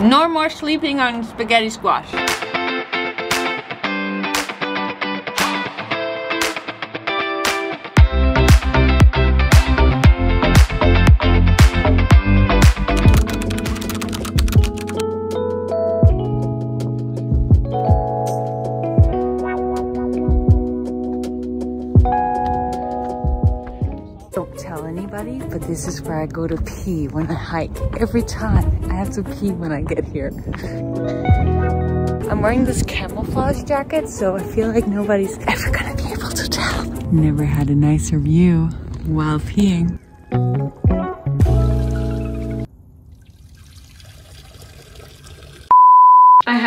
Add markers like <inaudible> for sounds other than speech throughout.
No more sleeping on spaghetti squash. This is where I go to pee when I hike. Every time I have to pee when I get here. I'm wearing this camouflage jacket, so I feel like nobody's ever gonna be able to tell. Never had a nicer view while peeing.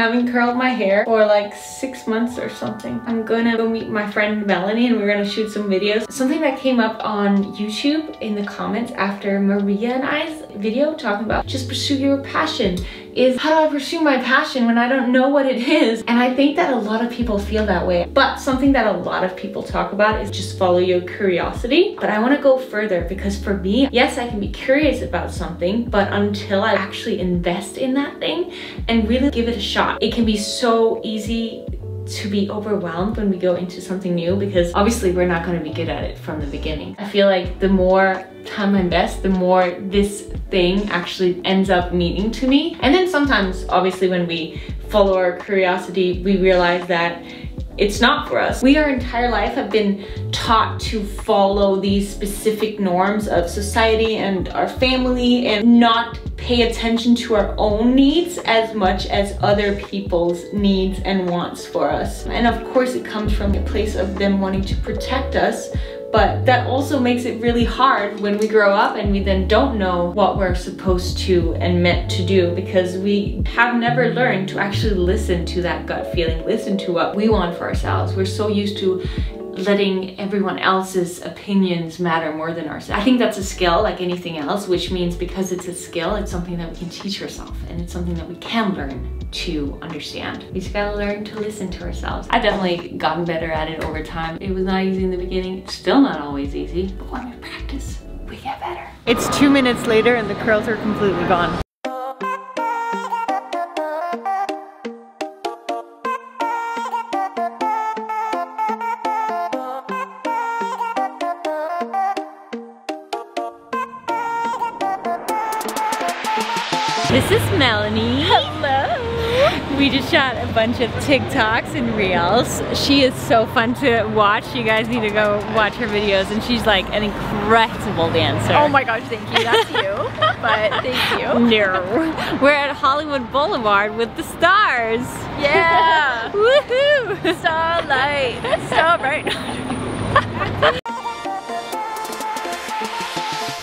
Haven't curled my hair for like six months or something. I'm gonna go meet my friend Melanie and we're gonna shoot some videos. Something that came up on YouTube in the comments after Maria and I's video talking about just pursue your passion is how do I pursue my passion when I don't know what it is? And I think that a lot of people feel that way. But something that a lot of people talk about is just follow your curiosity. But I wanna go further because for me, yes, I can be curious about something, but until I actually invest in that thing and really give it a shot, it can be so easy to be overwhelmed when we go into something new because obviously we're not going to be good at it from the beginning. I feel like the more time I invest, the more this thing actually ends up meaning to me. And then sometimes, obviously, when we follow our curiosity, we realize that it's not for us. We our entire life have been taught to follow these specific norms of society and our family and not pay attention to our own needs as much as other people's needs and wants for us. And of course it comes from a place of them wanting to protect us but that also makes it really hard when we grow up and we then don't know what we're supposed to and meant to do because we have never learned to actually listen to that gut feeling, listen to what we want for ourselves. We're so used to letting everyone else's opinions matter more than ourselves. I think that's a skill like anything else, which means because it's a skill, it's something that we can teach ourselves and it's something that we can learn to understand. We just gotta learn to listen to ourselves. I've definitely gotten better at it over time. It was not easy in the beginning, it's still not always easy, but when we practice, we get better. It's two minutes later and the curls are completely gone. This is Melanie. Hello. We just shot a bunch of TikToks and Reels. She is so fun to watch. You guys need to go watch her videos and she's like an incredible dancer. Oh my gosh, thank you. That's you. <laughs> but thank you. No. We're at Hollywood Boulevard with the stars. Yeah. <laughs> Woohoo. Starlight. So bright. <laughs>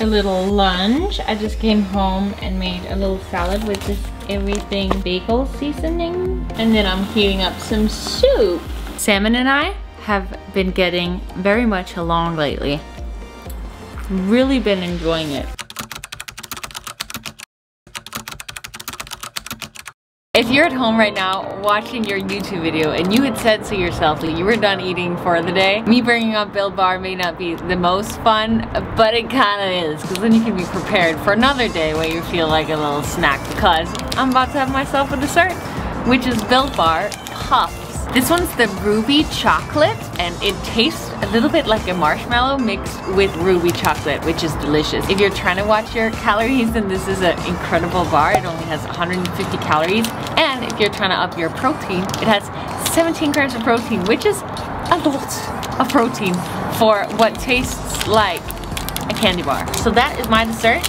a little lunch. I just came home and made a little salad with this everything bagel seasoning. And then I'm heating up some soup. Salmon and I have been getting very much along lately. Really been enjoying it. If you're at home right now watching your YouTube video and you had said to yourself that you were done eating for the day, me bringing up Built Bar may not be the most fun, but it kind of is because then you can be prepared for another day where you feel like a little snack because I'm about to have myself a dessert, which is Built Bar Puffs. This one's the ruby chocolate and it tastes a little bit like a marshmallow mixed with ruby chocolate, which is delicious. If you're trying to watch your calories, then this is an incredible bar. It only has 150 calories. And if you're trying to up your protein, it has 17 grams of protein, which is a lot of protein for what tastes like a candy bar. So that is my dessert.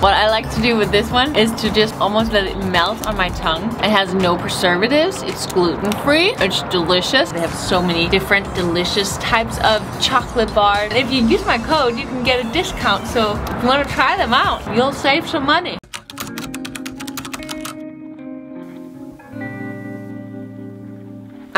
What I like to do with this one is to just almost let it melt on my tongue. It has no preservatives, it's gluten-free, it's delicious. They have so many different delicious types of chocolate bars. If you use my code, you can get a discount. So if you wanna try them out, you'll save some money.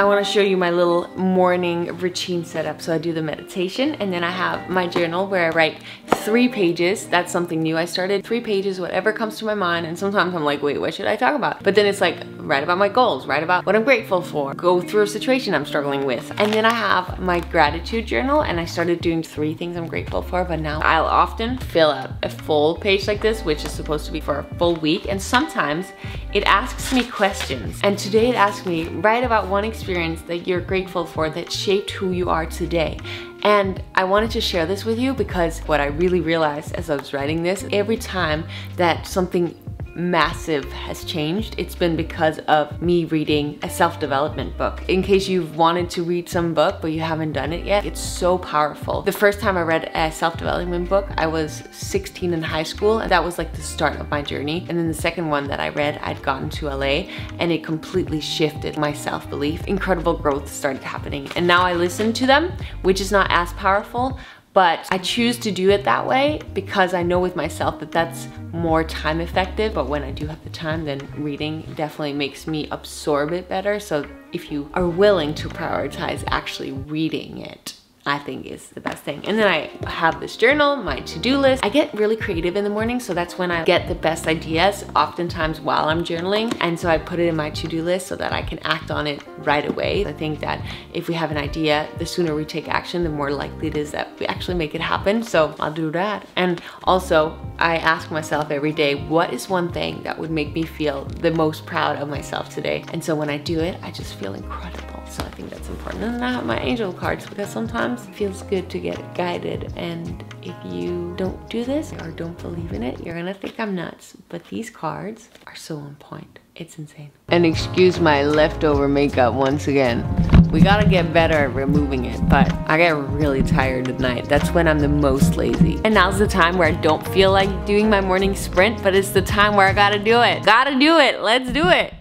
I wanna show you my little morning routine setup. So I do the meditation and then I have my journal where I write three pages. That's something new I started. Three pages, whatever comes to my mind. And sometimes I'm like, wait, what should I talk about? But then it's like, write about my goals, write about what I'm grateful for, go through a situation I'm struggling with. And then I have my gratitude journal and I started doing three things I'm grateful for, but now I'll often fill out a full page like this, which is supposed to be for a full week. And sometimes it asks me questions. And today it asked me, write about one experience that you're grateful for that shaped who you are today. And I wanted to share this with you because what I really realized as I was writing this, every time that something massive has changed, it's been because of me reading a self-development book. In case you've wanted to read some book but you haven't done it yet, it's so powerful. The first time I read a self-development book, I was 16 in high school and that was like the start of my journey. And then the second one that I read, I'd gotten to LA and it completely shifted my self-belief. Incredible growth started happening. And now I listen to them, which is not as powerful, but I choose to do it that way because I know with myself that that's more time effective. But when I do have the time, then reading definitely makes me absorb it better. So if you are willing to prioritize actually reading it, I think is the best thing. And then I have this journal, my to-do list. I get really creative in the morning, so that's when I get the best ideas, oftentimes while I'm journaling. And so I put it in my to-do list so that I can act on it right away. I think that if we have an idea, the sooner we take action, the more likely it is that we actually make it happen. So I'll do that. And also, I ask myself every day, what is one thing that would make me feel the most proud of myself today? And so when I do it, I just feel incredible. So I think that's important. And then I have my angel cards because sometimes it feels good to get guided. And if you don't do this or don't believe in it, you're gonna think I'm nuts. But these cards are so on point. It's insane. And excuse my leftover makeup once again. We gotta get better at removing it, but I get really tired at night. That's when I'm the most lazy. And now's the time where I don't feel like doing my morning sprint, but it's the time where I gotta do it. Gotta do it, let's do it.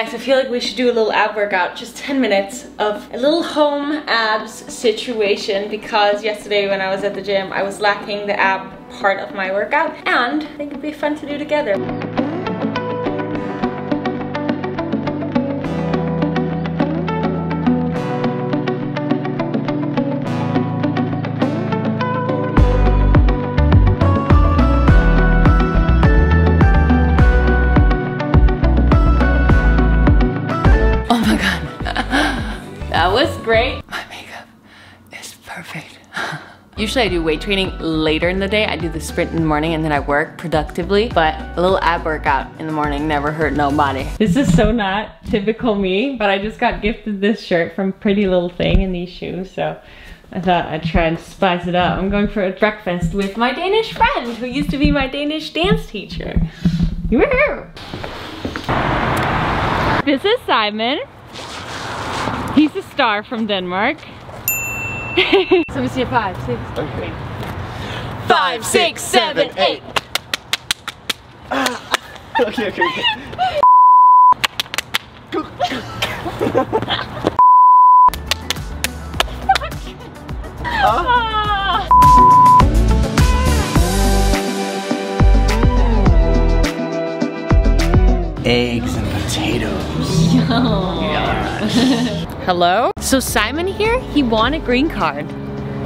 Guys, I feel like we should do a little ab workout, just 10 minutes of a little home abs situation because yesterday when I was at the gym, I was lacking the ab part of my workout and I think it'd be fun to do together. Usually I do weight training later in the day. I do the sprint in the morning and then I work productively. But a little ab workout in the morning never hurt nobody. This is so not typical me, but I just got gifted this shirt from Pretty Little Thing and these shoes. So I thought I'd try and spice it up. I'm going for a breakfast with my Danish friend who used to be my Danish dance teacher. Here. This is Simon. He's a star from Denmark. <laughs> so we see a five, six, Okay. Five, six, seven, eight. <laughs> okay, okay, okay. Ah. Eggs and potatoes. <laughs> Hello? So Simon here, he won a green card,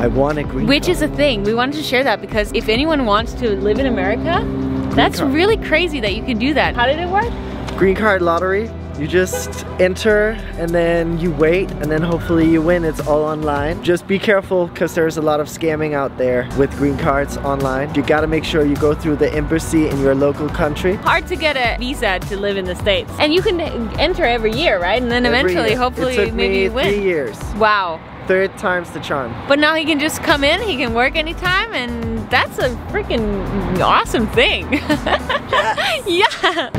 I want a green which card. is a thing. We wanted to share that because if anyone wants to live in America, that's card. really crazy that you can do that. How did it work? green card lottery. You just enter and then you wait and then hopefully you win. It's all online. Just be careful because there's a lot of scamming out there with green cards online. You gotta make sure you go through the embassy in your local country. Hard to get a visa to live in the States. And you can enter every year, right? And then Every eventually, year. hopefully, maybe me you win. three years. Wow. Third time's the charm. But now he can just come in, he can work anytime, and that's a freaking awesome thing. <laughs> yeah.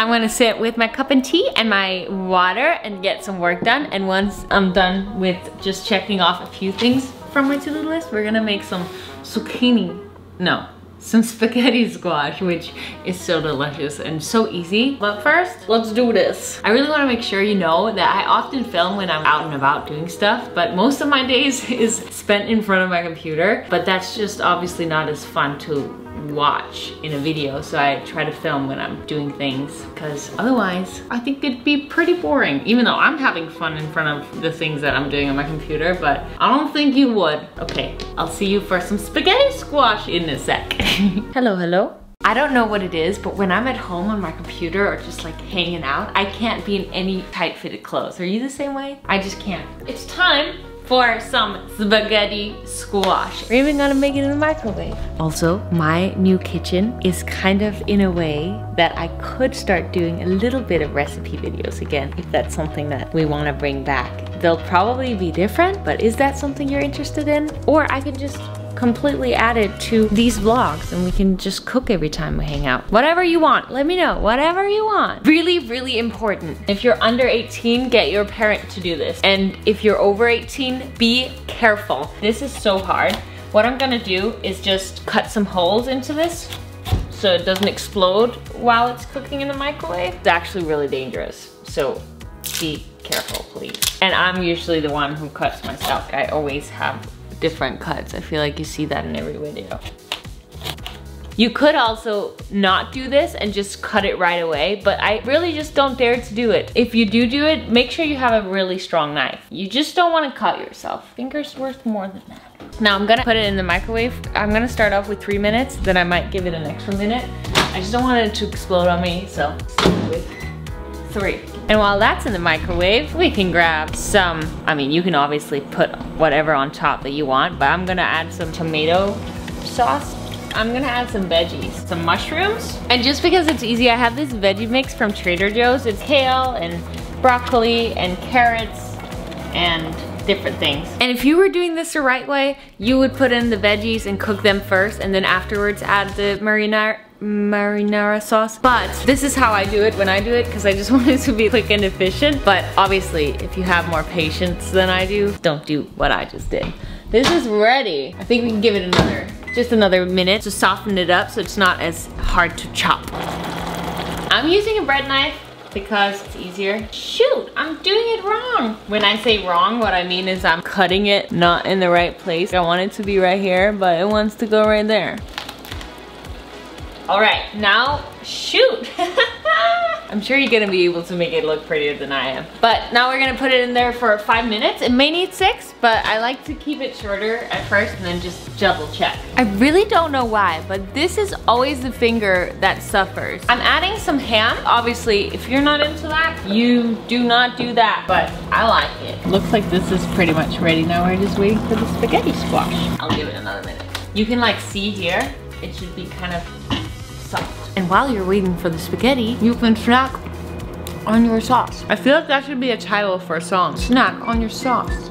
I'm gonna sit with my cup of tea and my water and get some work done. And once I'm done with just checking off a few things from my to-do list, we're gonna make some zucchini. No, some <laughs> spaghetti squash, which is so delicious and so easy. But first, let's do this. I really wanna make sure you know that I often film when I'm out and about doing stuff, but most of my <laughs> days is spent in front of my computer, but that's just obviously not as fun to watch in a video so I try to film when I'm doing things because otherwise I think it'd be pretty boring even though I'm having fun in front of the things that I'm doing on my computer but I don't think you would. Okay, I'll see you for some spaghetti squash in a sec. <laughs> hello, hello. I don't know what it is, but when I'm at home on my computer or just like hanging out, I can't be in any tight fitted clothes. Are you the same way? I just can't. It's time for some spaghetti squash. We're even gonna make it in the microwave. Also, my new kitchen is kind of in a way that I could start doing a little bit of recipe videos again, if that's something that we wanna bring back. They'll probably be different, but is that something you're interested in? Or I could just completely added to these vlogs and we can just cook every time we hang out. Whatever you want, let me know, whatever you want. Really, really important. If you're under 18, get your parent to do this. And if you're over 18, be careful. This is so hard. What I'm gonna do is just cut some holes into this so it doesn't explode while it's cooking in the microwave. It's actually really dangerous, so be careful, please. And I'm usually the one who cuts myself. I always have different cuts. I feel like you see that in every video. You could also not do this and just cut it right away, but I really just don't dare to do it. If you do do it, make sure you have a really strong knife. You just don't wanna cut yourself. Fingers worth more than that. Now I'm gonna put it in the microwave. I'm gonna start off with three minutes, then I might give it an extra minute. I just don't want it to explode on me, so with three. And while that's in the microwave, we can grab some, I mean, you can obviously put whatever on top that you want, but I'm gonna add some tomato sauce. I'm gonna add some veggies, some mushrooms. And just because it's easy, I have this veggie mix from Trader Joe's. It's kale and broccoli and carrots and different things. And if you were doing this the right way, you would put in the veggies and cook them first and then afterwards add the marinara marinara sauce. But this is how I do it when I do it because I just <laughs> want it to be quick and efficient. But obviously, if you have more patience than I do, don't do what I just did. This is ready. I think we can give it another, just another minute to soften it up so it's not as hard to chop. I'm using a bread knife because it's easier. Shoot, I'm doing it wrong. When I say wrong, what I mean is I'm cutting it not in the right place. I want it to be right here, but it wants to go right there. All right, now shoot. <laughs> I'm sure you're gonna be able to make it look prettier than I am. But now we're gonna put it in there for five minutes. It may need six, but I like to keep it shorter at first and then just double check. I really don't know why, but this is always the finger that suffers. I'm adding some ham. Obviously, if you're not into that, you do not do that, but I like it. Looks like this is pretty much ready. Now we're just waiting for the spaghetti squash. I'll give it another minute. You can like see here, it should be kind of soft. And while you're waiting for the spaghetti, you can snack on your sauce. I feel like that should be a title for a song. Snack on your sauce.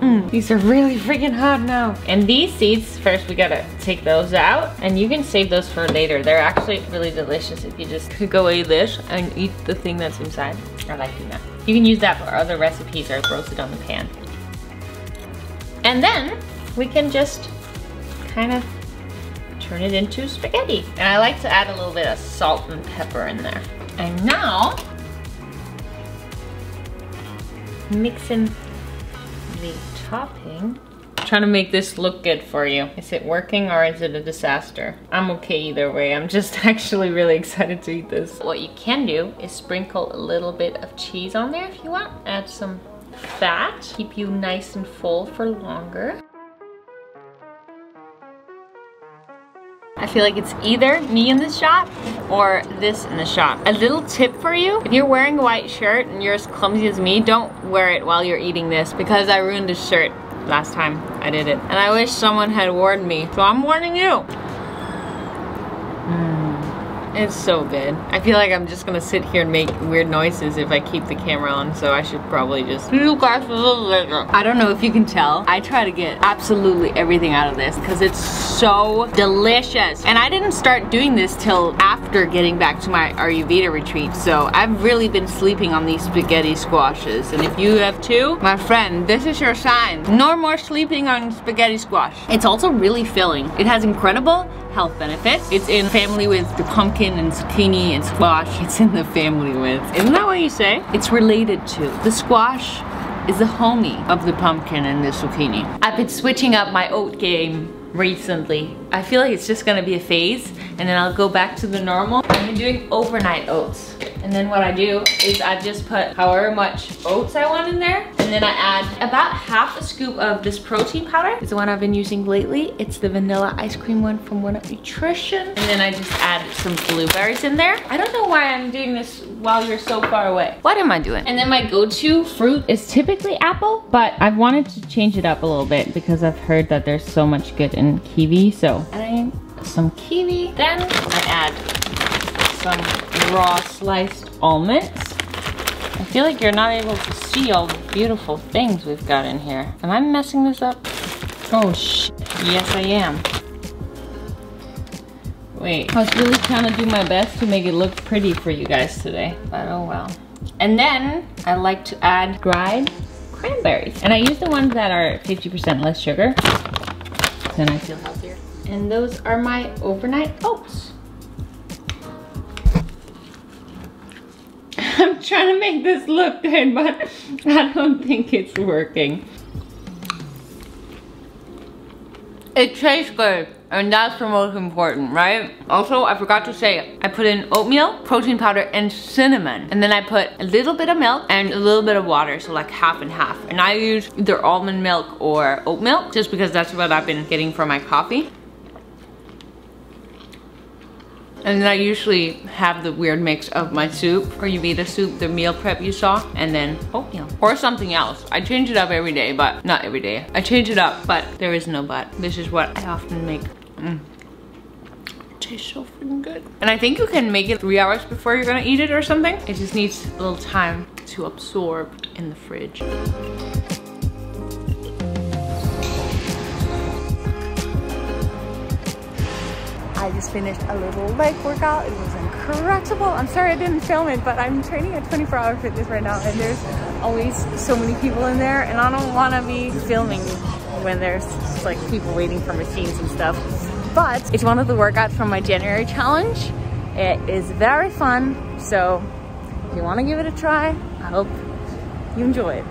Mm, these are really freaking hot now. And these seeds, first we gotta take those out and you can save those for later. They're actually really delicious if you just cook away this and eat the thing that's inside. I like doing that. You can use that for other recipes or roast it on the pan. And then we can just kind of turn it into spaghetti. And I like to add a little bit of salt and pepper in there. And now, mixing the topping. trying to make this look good for you. Is it working or is it a disaster? I'm okay either way. I'm just <laughs> actually really excited to eat this. What you can do is sprinkle a little bit of cheese on there if you want. Add some fat, keep you nice and full for longer. I feel like it's either me in this shot or this in the shot. A little tip for you, if you're wearing a white shirt and you're as clumsy as me, don't wear it while you're eating this because I ruined a shirt last time I did it. And I wish someone had warned me, so I'm warning you. It's so good. I feel like I'm just gonna sit here and make weird noises if I keep the camera on, so I should probably just you guys later. I don't know if you can tell. I try to get absolutely everything out of this because it's so delicious. And I didn't start doing this till after getting back to my Ayurveda retreat, so I've really been sleeping on these spaghetti squashes. And if you have too, my friend, this is your sign. No more sleeping on spaghetti squash. It's also really filling. It has incredible health benefits. It's in family with the pumpkin and zucchini and squash. It's in the family with. Isn't that what you say? It's related to. The squash is the homie of the pumpkin and the zucchini. I've been switching up my oat game recently. I feel like it's just gonna be a phase and then I'll go back to the normal. I've been doing overnight oats. And then what I do is I just put however much oats I want in there. And then I add about half a scoop of this protein powder. It's the one I've been using lately. It's the vanilla ice cream one from 1Up Nutrition. And then I just add some blueberries in there. I don't know why I'm doing this while you're so far away. What am I doing? And then my go-to fruit is typically apple, but I've wanted to change it up a little bit because I've heard that there's so much good in kiwi. So adding some kiwi. Then I add some raw sliced almonds. I feel like you're not able to see all the beautiful things we've got in here. Am I messing this up? Oh sh! Yes I am. Wait, I was really trying to do my best to make it look pretty for you guys today, but oh well. And then I like to add dried cranberries. And I use the ones that are 50% less sugar. Then I feel healthier. And those are my overnight oats. Trying to make this look good, but <laughs> I don't think it's working. It tastes good. And that's the most important, right? Also, I forgot to say, I put in oatmeal, protein powder, and cinnamon. And then I put a little bit of milk and a little bit of water, so like half and half. And I use either almond milk or oat milk, just because that's what I've been getting for my coffee. And then I usually have the weird mix of my soup, or Ayurveda soup, the meal prep you saw, and then oatmeal. Or something else. I change it up every day, but not every day. I change it up, but there is no but. This is what I often make. Mm. Tastes so freaking good. And I think you can make it three hours before you're gonna eat it or something. It just needs a little time to absorb in the fridge. Just finished a little leg workout. It was incredible. I'm sorry I didn't film it, but I'm training at 24 Hour Fitness right now and there's always so many people in there and I don't want to be filming when there's like people waiting for machines and stuff. But it's one of the workouts from my January challenge. It is very fun. So if you want to give it a try, I hope you enjoy it.